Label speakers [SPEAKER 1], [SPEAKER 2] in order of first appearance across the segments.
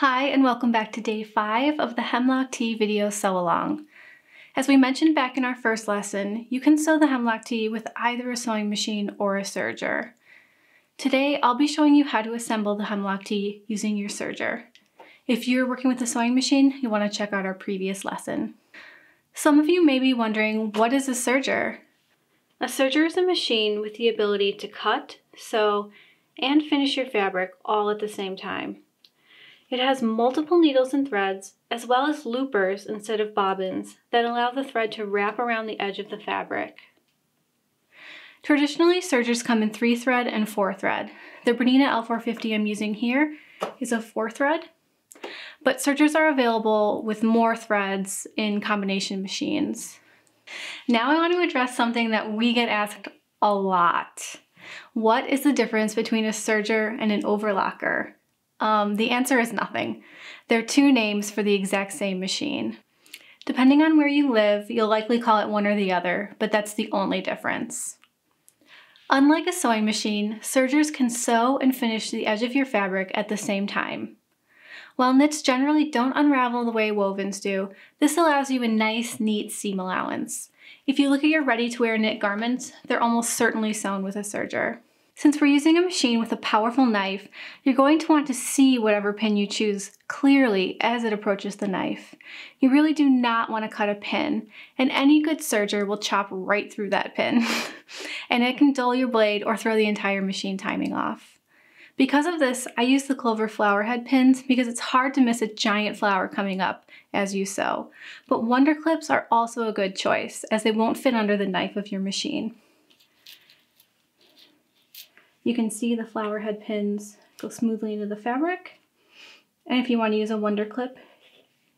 [SPEAKER 1] Hi and welcome back to day 5 of the Hemlock Tee video sew along. As we mentioned back in our first lesson, you can sew the Hemlock Tee with either a sewing machine or a serger. Today I'll be showing you how to assemble the Hemlock Tee using your serger. If you're working with a sewing machine, you'll want to check out our previous lesson. Some of you may be wondering, what is a serger? A serger is a machine with the ability to cut, sew, and finish your fabric all at the same time. It has multiple needles and threads, as well as loopers instead of bobbins that allow the thread to wrap around the edge of the fabric. Traditionally, sergers come in 3 thread and 4 thread. The Bernina L450 I'm using here is a 4 thread, but sergers are available with more threads in combination machines. Now I want to address something that we get asked a lot. What is the difference between a serger and an overlocker? Um, the answer is nothing. They're two names for the exact same machine. Depending on where you live, you'll likely call it one or the other, but that's the only difference. Unlike a sewing machine, sergers can sew and finish the edge of your fabric at the same time. While knits generally don't unravel the way wovens do, this allows you a nice, neat seam allowance. If you look at your ready-to-wear knit garments, they're almost certainly sewn with a serger. Since we're using a machine with a powerful knife, you're going to want to see whatever pin you choose clearly as it approaches the knife. You really do not want to cut a pin, and any good serger will chop right through that pin. and it can dull your blade or throw the entire machine timing off. Because of this, I use the clover flower head pins because it's hard to miss a giant flower coming up as you sew. But wonder clips are also a good choice as they won't fit under the knife of your machine. You can see the flower head pins go smoothly into the fabric. And if you want to use a wonder clip,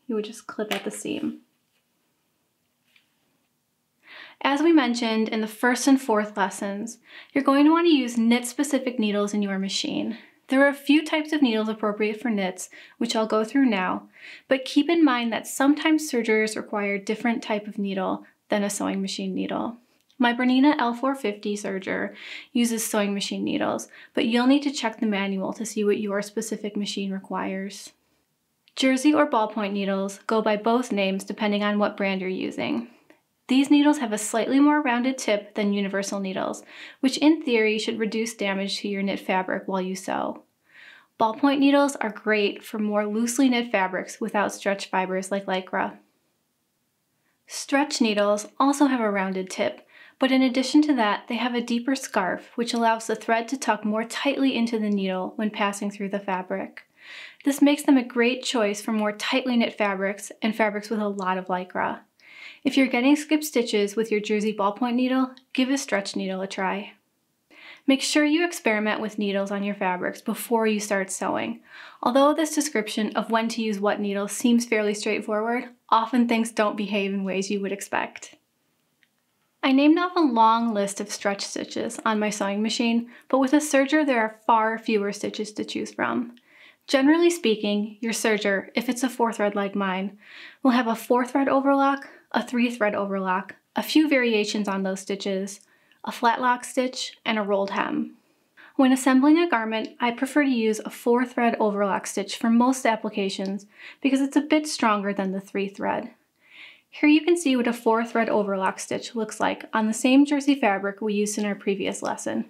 [SPEAKER 1] you would just clip at the seam. As we mentioned in the first and fourth lessons, you're going to want to use knit-specific needles in your machine. There are a few types of needles appropriate for knits, which I'll go through now, but keep in mind that sometimes sergers require a different type of needle than a sewing machine needle. My Bernina L450 serger uses sewing machine needles, but you'll need to check the manual to see what your specific machine requires. Jersey or ballpoint needles go by both names depending on what brand you're using. These needles have a slightly more rounded tip than universal needles, which in theory should reduce damage to your knit fabric while you sew. Ballpoint needles are great for more loosely knit fabrics without stretch fibers like Lycra. Stretch needles also have a rounded tip, but in addition to that, they have a deeper scarf, which allows the thread to tuck more tightly into the needle when passing through the fabric. This makes them a great choice for more tightly knit fabrics and fabrics with a lot of lycra. If you're getting skip stitches with your jersey ballpoint needle, give a stretch needle a try. Make sure you experiment with needles on your fabrics before you start sewing. Although this description of when to use what needle seems fairly straightforward, often things don't behave in ways you would expect. I named off a long list of stretch stitches on my sewing machine, but with a serger there are far fewer stitches to choose from. Generally speaking, your serger, if it's a 4 thread like mine, will have a 4 thread overlock, a 3 thread overlock, a few variations on those stitches, a flat lock stitch, and a rolled hem. When assembling a garment, I prefer to use a 4 thread overlock stitch for most applications because it's a bit stronger than the 3 thread. Here you can see what a four thread overlock stitch looks like on the same jersey fabric we used in our previous lesson.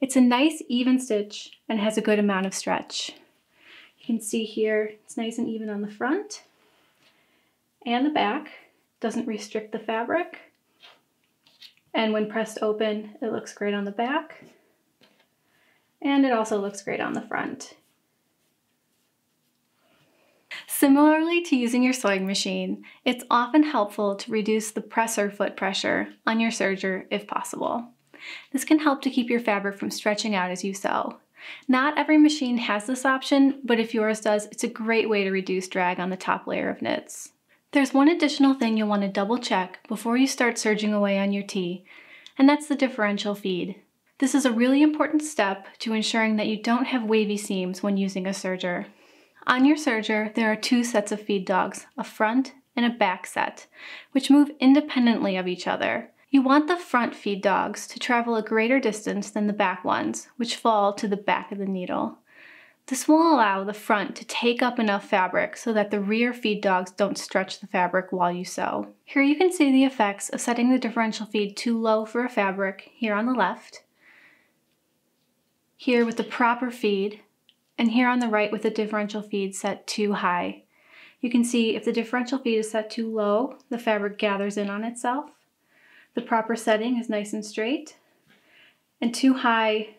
[SPEAKER 1] It's a nice even stitch and has a good amount of stretch. You can see here it's nice and even on the front and the back. Doesn't restrict the fabric. And when pressed open, it looks great on the back. And it also looks great on the front. Similarly to using your sewing machine, it's often helpful to reduce the presser foot pressure on your serger if possible. This can help to keep your fabric from stretching out as you sew. Not every machine has this option, but if yours does, it's a great way to reduce drag on the top layer of knits. There's one additional thing you'll want to double check before you start serging away on your tee, and that's the differential feed. This is a really important step to ensuring that you don't have wavy seams when using a serger. On your serger, there are two sets of feed dogs, a front and a back set, which move independently of each other. You want the front feed dogs to travel a greater distance than the back ones, which fall to the back of the needle. This will allow the front to take up enough fabric so that the rear feed dogs don't stretch the fabric while you sew. Here you can see the effects of setting the differential feed too low for a fabric here on the left, here with the proper feed, and here on the right with the differential feed set too high. You can see if the differential feed is set too low, the fabric gathers in on itself. The proper setting is nice and straight, and too high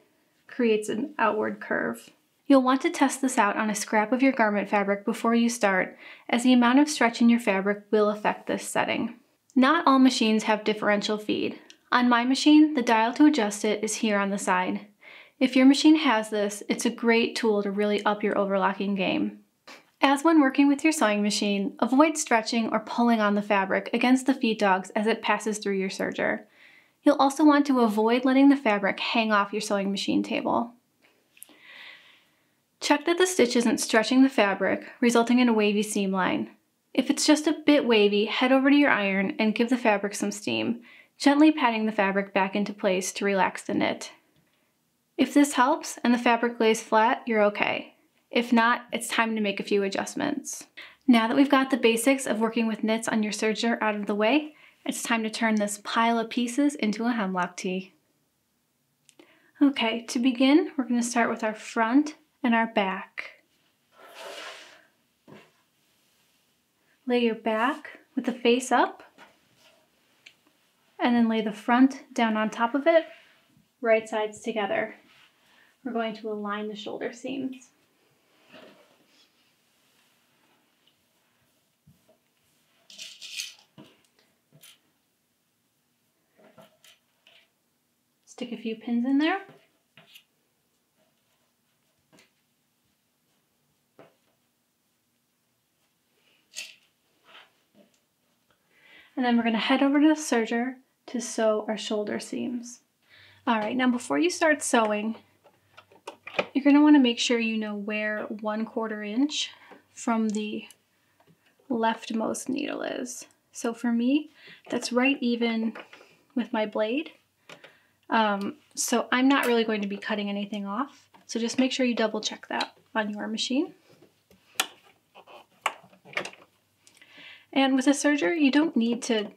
[SPEAKER 1] creates an outward curve. You'll want to test this out on a scrap of your garment fabric before you start, as the amount of stretch in your fabric will affect this setting. Not all machines have differential feed. On my machine, the dial to adjust it is here on the side. If your machine has this, it's a great tool to really up your overlocking game. As when working with your sewing machine, avoid stretching or pulling on the fabric against the feed dogs as it passes through your serger. You'll also want to avoid letting the fabric hang off your sewing machine table. Check that the stitch isn't stretching the fabric, resulting in a wavy seam line. If it's just a bit wavy, head over to your iron and give the fabric some steam, gently patting the fabric back into place to relax the knit. If this helps and the fabric lays flat, you're okay. If not, it's time to make a few adjustments. Now that we've got the basics of working with knits on your serger out of the way, it's time to turn this pile of pieces into a hemlock tee. Okay, to begin, we're going to start with our front and our back. Lay your back with the face up and then lay the front down on top of it, right sides together. We're going to align the shoulder seams. Stick a few pins in there. And then we're going to head over to the serger to sew our shoulder seams. All right, now before you start sewing, you're going to want to make sure you know where one quarter inch from the leftmost needle is. So for me, that's right even with my blade. Um, so I'm not really going to be cutting anything off. So just make sure you double check that on your machine. And with a serger, you don't need to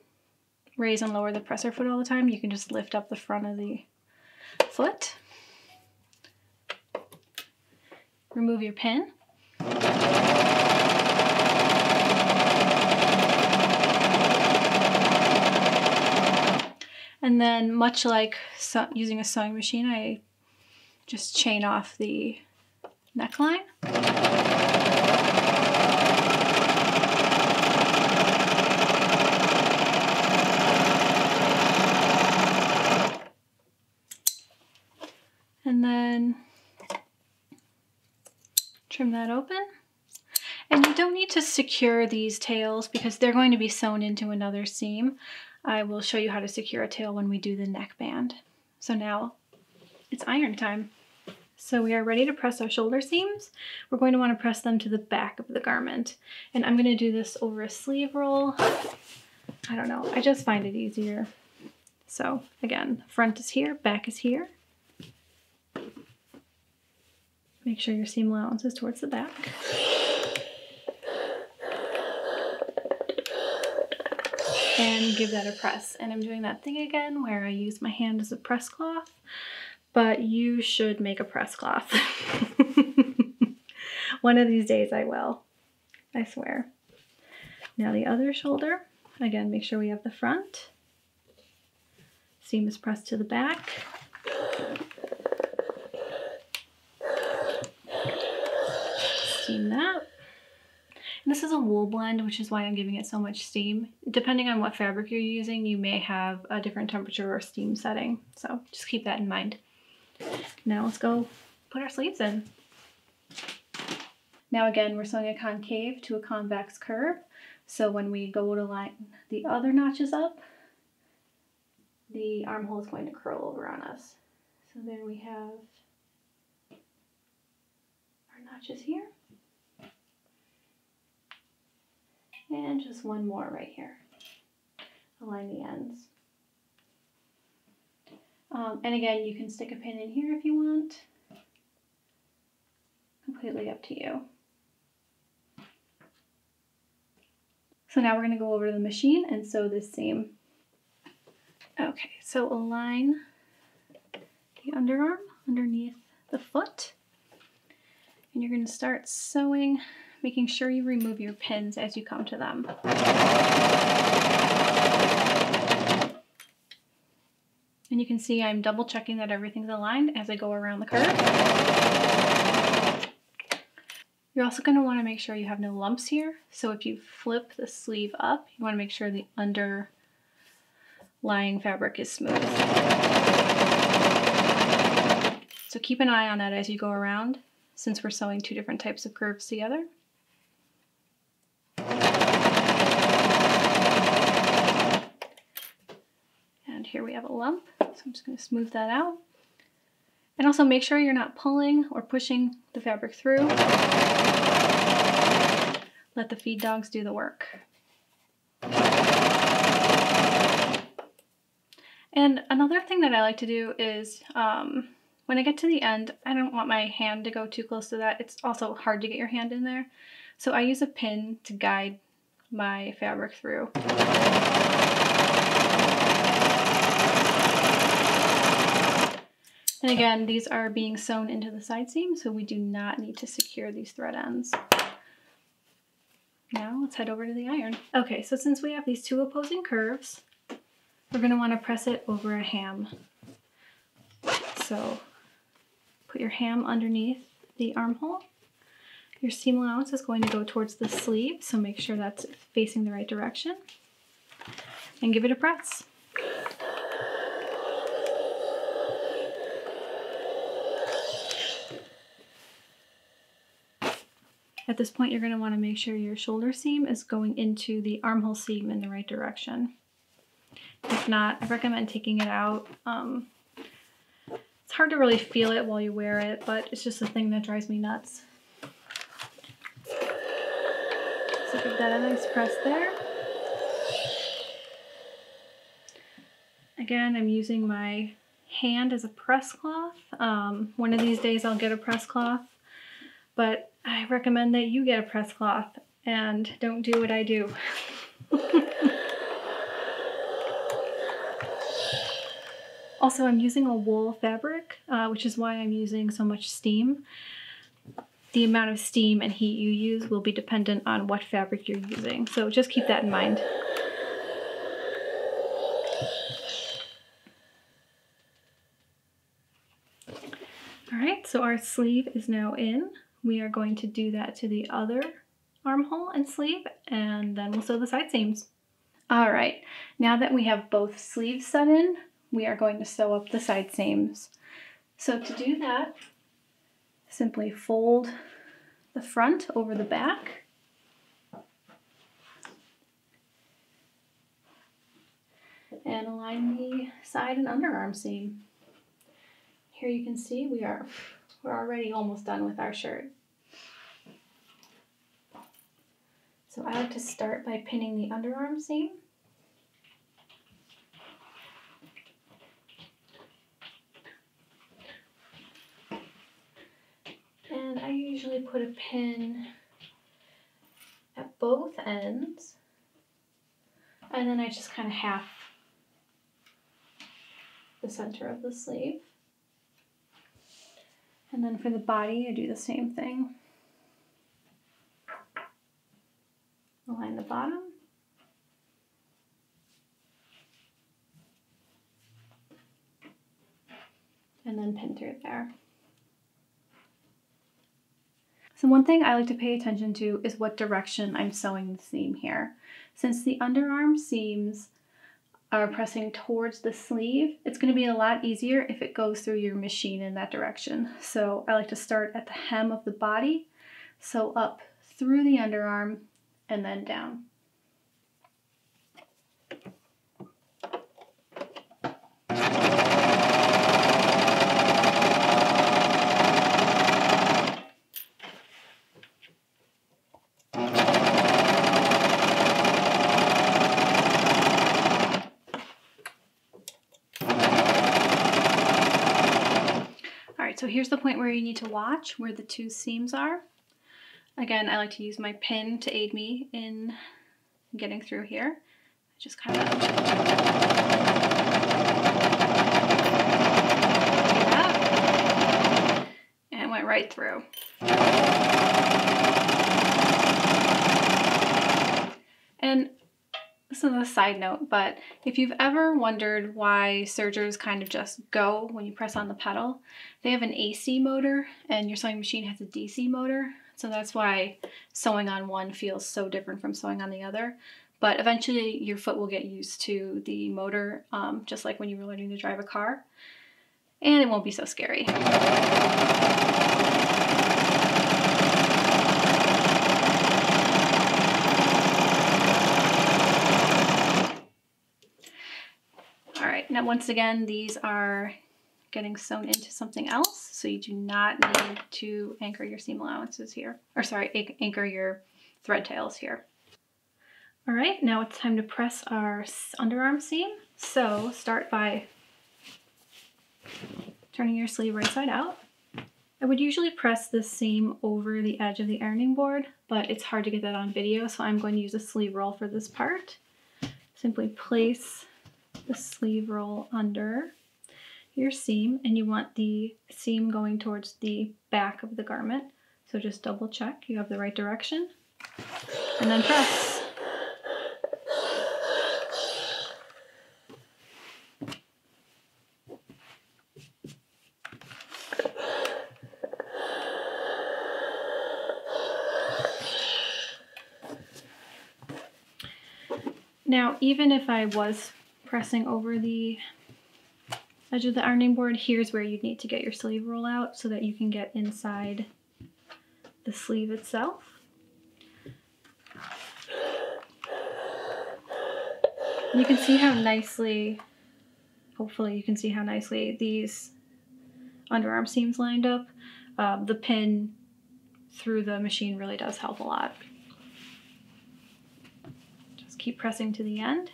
[SPEAKER 1] raise and lower the presser foot all the time. You can just lift up the front of the foot. Remove your pin. And then much like using a sewing machine, I just chain off the neckline. and then trim that open. And you don't need to secure these tails because they're going to be sewn into another seam. I will show you how to secure a tail when we do the neckband. So now it's iron time. So we are ready to press our shoulder seams. We're going to want to press them to the back of the garment. And I'm going to do this over a sleeve roll. I don't know, I just find it easier. So again, front is here, back is here. Make sure your seam allowance is towards the back. And give that a press. And I'm doing that thing again where I use my hand as a press cloth, but you should make a press cloth. One of these days I will, I swear. Now the other shoulder, again, make sure we have the front. Seam is pressed to the back. Steam that. And this is a wool blend, which is why I'm giving it so much steam. Depending on what fabric you're using, you may have a different temperature or steam setting. So just keep that in mind. Now let's go put our sleeves in. Now again, we're sewing a concave to a convex curve. So when we go to line the other notches up, the armhole is going to curl over on us. So there we have our notches here. And just one more right here. Align the ends. Um, and again, you can stick a pin in here if you want. completely up to you. So now we're going to go over to the machine and sew this seam. Okay, so align the underarm underneath the foot. And you're going to start sewing, making sure you remove your pins as you come to them. And you can see I'm double checking that everything's aligned as I go around the curve. You're also going to want to make sure you have no lumps here. So if you flip the sleeve up, you want to make sure the underlying fabric is smooth. So keep an eye on that as you go around since we're sewing two different types of curves together. And here we have a lump, so I'm just going to smooth that out. And also make sure you're not pulling or pushing the fabric through. Let the feed dogs do the work. And another thing that I like to do is um, when I get to the end, I don't want my hand to go too close to that. It's also hard to get your hand in there. So I use a pin to guide my fabric through. And again, these are being sewn into the side seam, so we do not need to secure these thread ends. Now let's head over to the iron. Okay, so since we have these two opposing curves, we're gonna wanna press it over a ham. So Put your ham underneath the armhole. Your seam allowance is going to go towards the sleeve, so make sure that's facing the right direction. And give it a press. At this point, you're going to want to make sure your shoulder seam is going into the armhole seam in the right direction. If not, I recommend taking it out um, it's hard to really feel it while you wear it, but it's just a thing that drives me nuts. So give that a nice press there. Again, I'm using my hand as a press cloth. Um, one of these days I'll get a press cloth, but I recommend that you get a press cloth and don't do what I do. Also, I'm using a wool fabric, uh, which is why I'm using so much steam. The amount of steam and heat you use will be dependent on what fabric you're using, so just keep that in mind. All right, so our sleeve is now in. We are going to do that to the other armhole and sleeve, and then we'll sew the side seams. All right, now that we have both sleeves set in, we are going to sew up the side seams. So to do that, simply fold the front over the back. And align the side and underarm seam. Here you can see we are we're already almost done with our shirt. So I like to start by pinning the underarm seam. And I usually put a pin at both ends. And then I just kind of half the center of the sleeve. And then for the body, I do the same thing. Align the bottom. And then pin through there. So one thing I like to pay attention to is what direction I'm sewing the seam here. Since the underarm seams are pressing towards the sleeve, it's going to be a lot easier if it goes through your machine in that direction. So I like to start at the hem of the body, sew up through the underarm, and then down. Here's the point where you need to watch where the two seams are. Again, I like to use my pin to aid me in getting through here. Just kind of and went right through. And this is a side note, but if you've ever wondered why sergers kind of just go when you press on the pedal, they have an AC motor and your sewing machine has a DC motor. So that's why sewing on one feels so different from sewing on the other. But eventually your foot will get used to the motor, um, just like when you were learning to drive a car, and it won't be so scary. Now once again, these are getting sewn into something else, so you do not need to anchor your seam allowances here, or sorry, anchor your thread tails here. All right, now it's time to press our underarm seam. So start by turning your sleeve right side out. I would usually press this seam over the edge of the ironing board, but it's hard to get that on video, so I'm going to use a sleeve roll for this part. Simply place the sleeve roll under your seam and you want the seam going towards the back of the garment. So just double check you have the right direction and then press. Now, even if I was pressing over the edge of the ironing board, here's where you need to get your sleeve roll out so that you can get inside the sleeve itself. You can see how nicely, hopefully you can see how nicely these underarm seams lined up. Um, the pin through the machine really does help a lot. Just keep pressing to the end.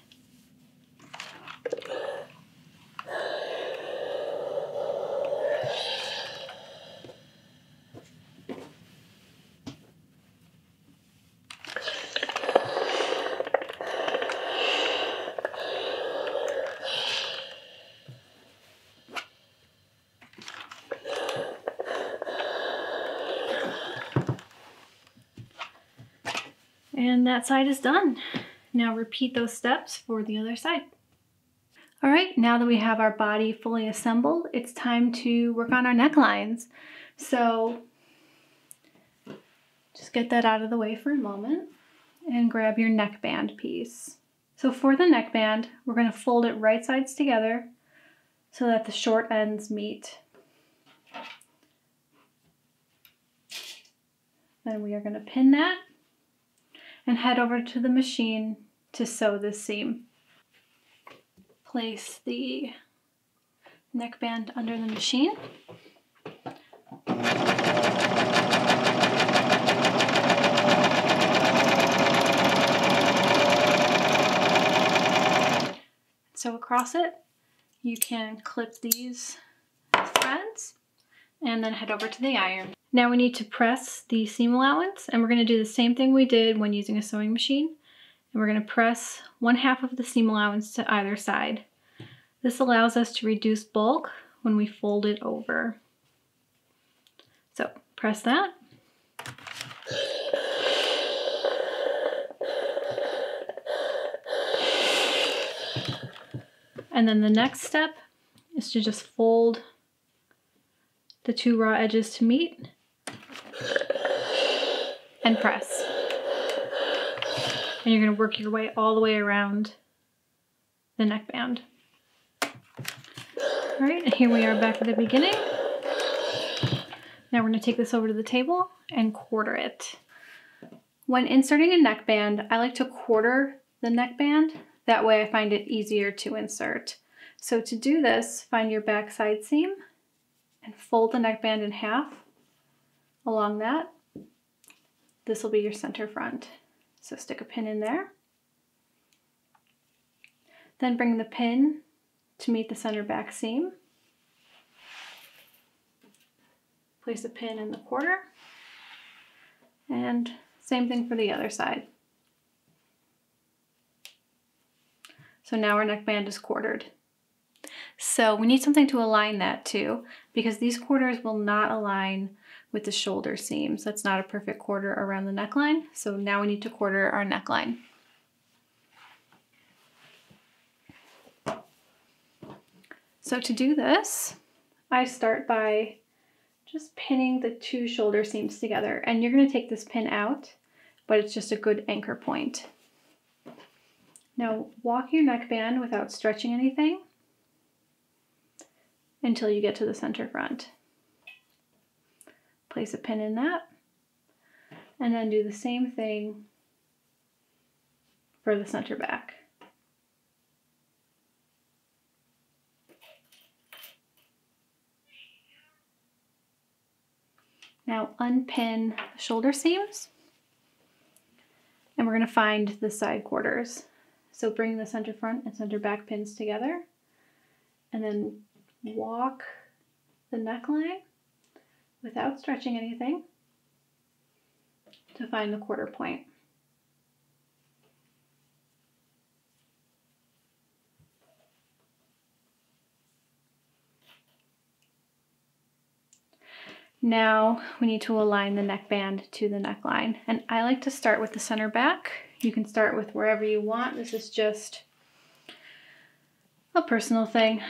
[SPEAKER 1] And that side is done. Now repeat those steps for the other side. All right, now that we have our body fully assembled, it's time to work on our necklines. So just get that out of the way for a moment and grab your neckband piece. So for the neckband, we're going to fold it right sides together so that the short ends meet. Then we are going to pin that and head over to the machine to sew this seam. Place the neckband under the machine. Sew across it. You can clip these threads and then head over to the iron. Now we need to press the seam allowance and we're going to do the same thing we did when using a sewing machine. And we're going to press one half of the seam allowance to either side. This allows us to reduce bulk when we fold it over. So press that. And then the next step is to just fold the two raw edges to meet and press. And you're going to work your way all the way around the neckband. All right, and here we are back at the beginning. Now we're to take this over to the table and quarter it. When inserting a neckband, I like to quarter the neckband. That way I find it easier to insert. So to do this, find your back side seam and fold the neckband in half along that. This will be your center front. So stick a pin in there. Then bring the pin to meet the center back seam. Place a pin in the quarter. And same thing for the other side. So now our neckband is quartered. So we need something to align that to because these quarters will not align with the shoulder seams. That's not a perfect quarter around the neckline. So now we need to quarter our neckline. So to do this, I start by just pinning the two shoulder seams together and you're going to take this pin out, but it's just a good anchor point. Now walk your neckband without stretching anything until you get to the center front. Place a pin in that and then do the same thing for the center back. Now unpin the shoulder seams and we're going to find the side quarters. So bring the center front and center back pins together and then walk the neckline without stretching anything to find the quarter point. Now we need to align the neckband to the neckline. And I like to start with the center back. You can start with wherever you want. This is just a personal thing.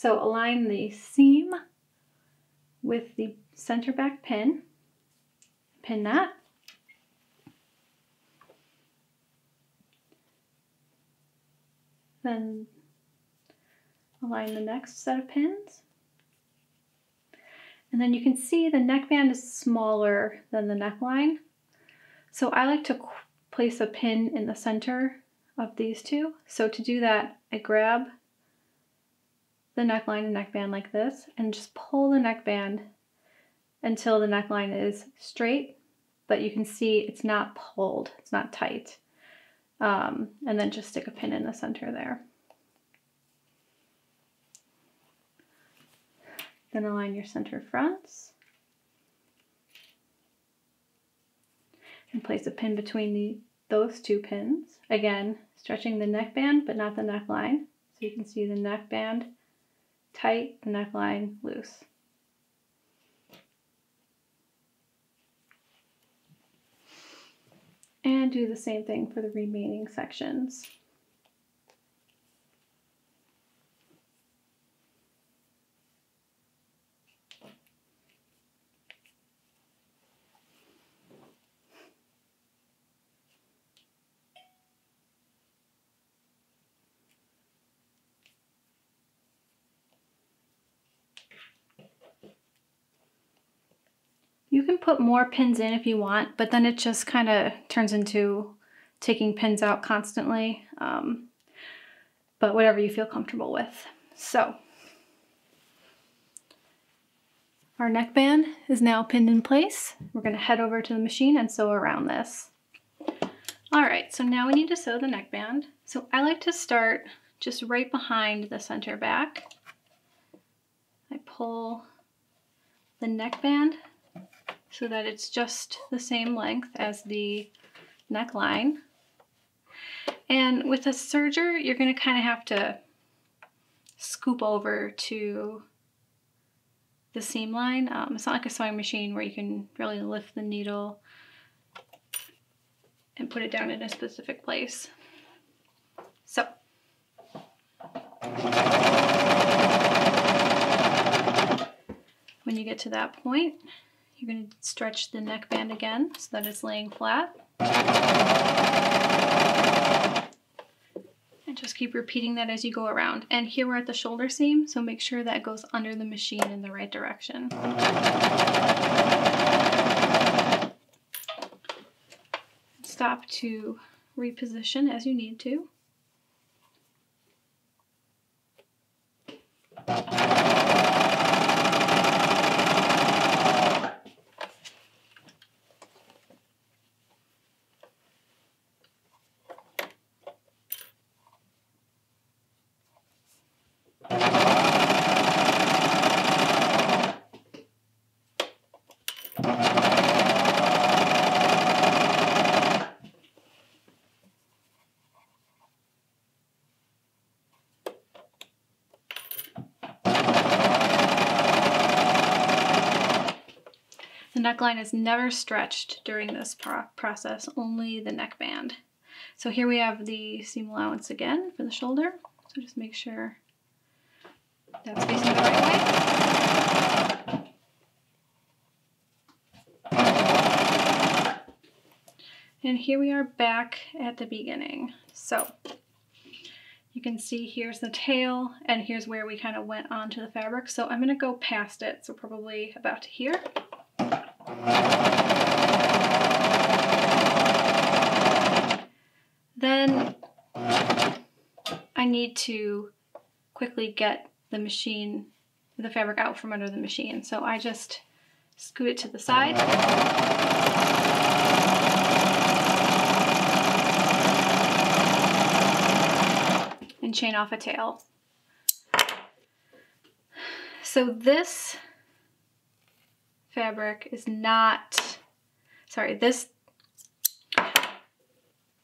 [SPEAKER 1] So align the seam with the center back pin. Pin that. Then align the next set of pins. And then you can see the neckband is smaller than the neckline. So I like to place a pin in the center of these two. So to do that, I grab the neckline and neckband like this and just pull the neckband until the neckline is straight, but you can see it's not pulled, it's not tight. Um, and then just stick a pin in the center there. Then align your center fronts. And place a pin between the, those two pins. Again, stretching the neckband, but not the neckline. So you can see the neckband tight, the neckline loose. And do the same thing for the remaining sections. Put more pins in if you want, but then it just kind of turns into taking pins out constantly. Um, but whatever you feel comfortable with. So, our neckband is now pinned in place. We're going to head over to the machine and sew around this. All right, so now we need to sew the neckband. So I like to start just right behind the center back. I pull the neckband so that it's just the same length as the neckline. And with a serger, you're going to kind of have to scoop over to the seam line. Um, it's not like a sewing machine where you can really lift the needle and put it down in a specific place. So, when you get to that point, you're going to stretch the neckband again so that it's laying flat. And just keep repeating that as you go around. And here we're at the shoulder seam, so make sure that goes under the machine in the right direction. Stop to reposition as you need to. Neckline is never stretched during this pro process, only the neckband. So here we have the seam allowance again for the shoulder. So just make sure that's facing the right way. And here we are back at the beginning. So you can see here's the tail and here's where we kind of went onto the fabric. So I'm going to go past it, so probably about to here. Then I need to quickly get the machine, the fabric out from under the machine. So I just scoot it to the side. And chain off a tail. So this fabric is not, sorry, this,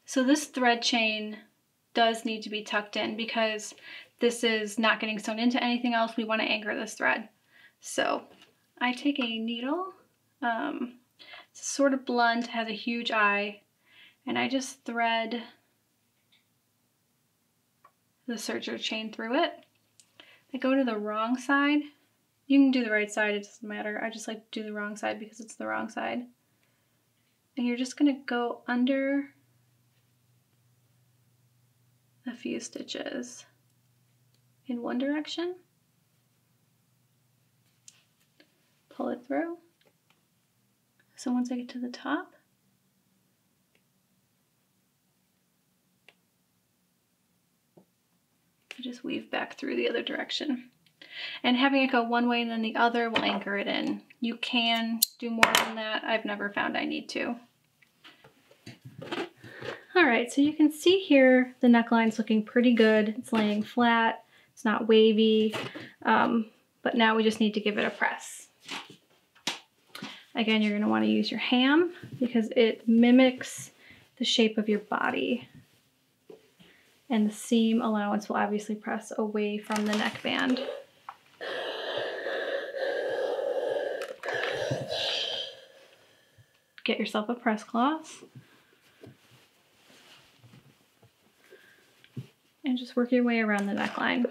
[SPEAKER 1] so this thread chain does need to be tucked in because this is not getting sewn into anything else. We want to anchor this thread. So I take a needle, um, it's sort of blunt, has a huge eye, and I just thread the serger chain through it. I go to the wrong side. You can do the right side, it doesn't matter. I just like to do the wrong side because it's the wrong side. And you're just gonna go under a few stitches in one direction. Pull it through. So once I get to the top, I just weave back through the other direction. And having it go one way and then the other will anchor it in. You can do more than that. I've never found I need to. All right, so you can see here the neckline's looking pretty good. It's laying flat, it's not wavy, um, but now we just need to give it a press. Again, you're gonna wanna use your ham because it mimics the shape of your body. And the seam allowance will obviously press away from the neckband. Get yourself a press cloth. and just work your way around the neckline.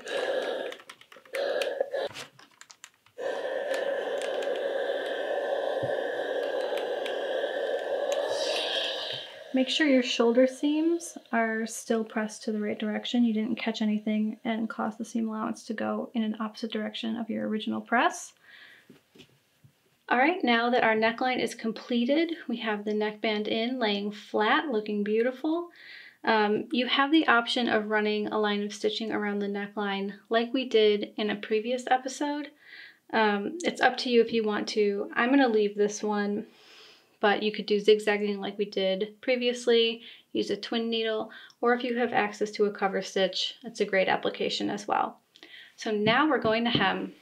[SPEAKER 1] Make sure your shoulder seams are still pressed to the right direction. You didn't catch anything and cause the seam allowance to go in an opposite direction of your original press. All right, now that our neckline is completed, we have the neckband in, laying flat, looking beautiful. Um, you have the option of running a line of stitching around the neckline like we did in a previous episode. Um, it's up to you if you want to. I'm going to leave this one, but you could do zigzagging like we did previously, use a twin needle, or if you have access to a cover stitch, it's a great application as well. So now we're going to hem.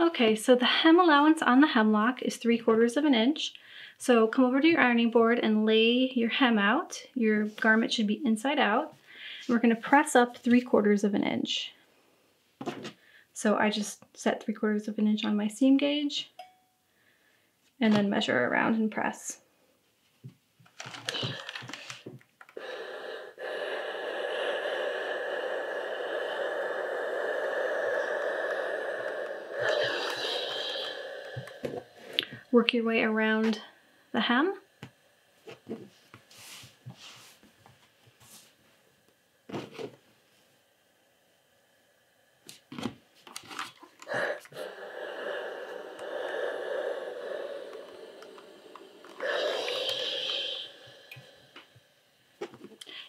[SPEAKER 1] Okay, so the hem allowance on the hemlock is 3 quarters of an inch. So come over to your ironing board and lay your hem out. Your garment should be inside out. We're gonna press up 3 quarters of an inch. So I just set 3 quarters of an inch on my seam gauge and then measure around and press. Work your way around the hem.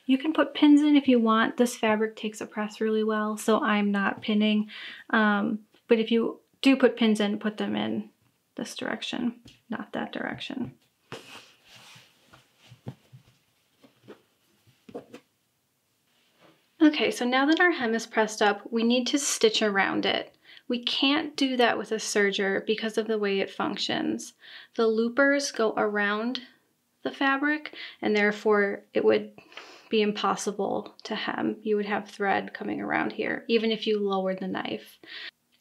[SPEAKER 1] You can put pins in if you want. This fabric takes a press really well, so I'm not pinning. Um, but if you do put pins in, put them in this direction, not that direction. Okay, so now that our hem is pressed up, we need to stitch around it. We can't do that with a serger because of the way it functions. The loopers go around the fabric and therefore it would be impossible to hem. You would have thread coming around here, even if you lowered the knife.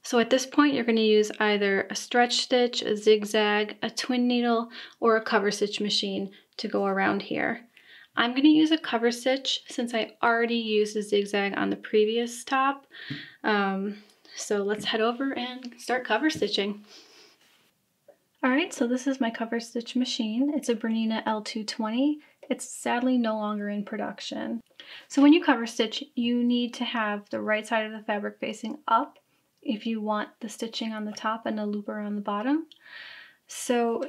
[SPEAKER 1] So at this point, you're going to use either a stretch stitch, a zigzag, a twin needle, or a cover stitch machine to go around here. I'm going to use a cover stitch since I already used a zigzag on the previous top. Um, so let's head over and start cover stitching. Alright, so this is my cover stitch machine. It's a Bernina L220. It's sadly no longer in production. So when you cover stitch, you need to have the right side of the fabric facing up if you want the stitching on the top and a looper on the bottom. So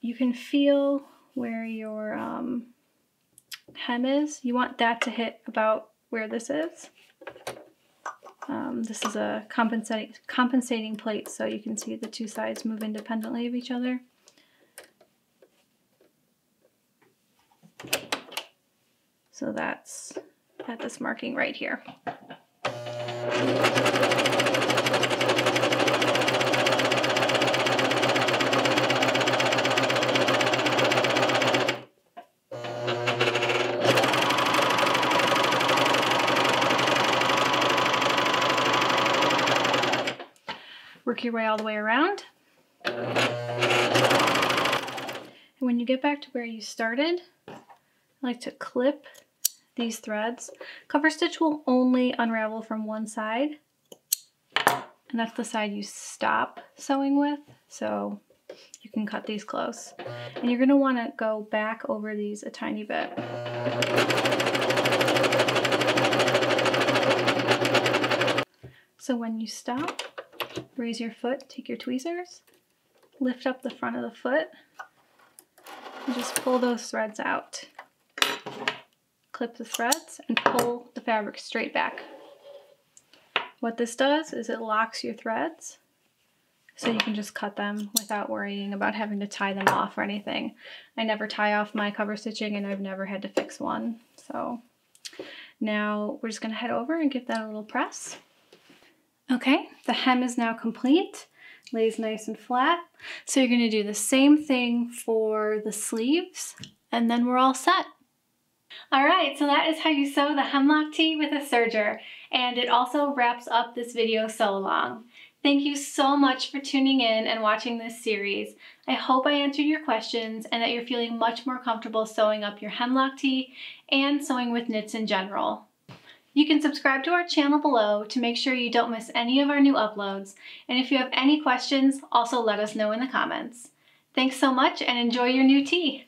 [SPEAKER 1] you can feel where your um, hem is. You want that to hit about where this is. Um, this is a compensating, compensating plate so you can see the two sides move independently of each other. So that's at this marking right here. Work your way all the way around. And when you get back to where you started, I like to clip these threads. Cover stitch will only unravel from one side, and that's the side you stop sewing with, so you can cut these close. And you're gonna wanna go back over these a tiny bit. So when you stop, raise your foot, take your tweezers, lift up the front of the foot, and just pull those threads out. Clip the threads and pull the fabric straight back. What this does is it locks your threads so you can just cut them without worrying about having to tie them off or anything. I never tie off my cover stitching and I've never had to fix one. So now we're just gonna head over and give that a little press. Okay, the hem is now complete, lays nice and flat. So you're gonna do the same thing for the sleeves and then we're all set. All right, so that is how you sew the hemlock tee with a serger, and it also wraps up this video sew along. Thank you so much for tuning in and watching this series. I hope I answered your questions and that you're feeling much more comfortable sewing up your hemlock tee and sewing with knits in general. You can subscribe to our channel below to make sure you don't miss any of our new uploads. And if you have any questions, also let us know in the comments. Thanks so much and enjoy your new tee.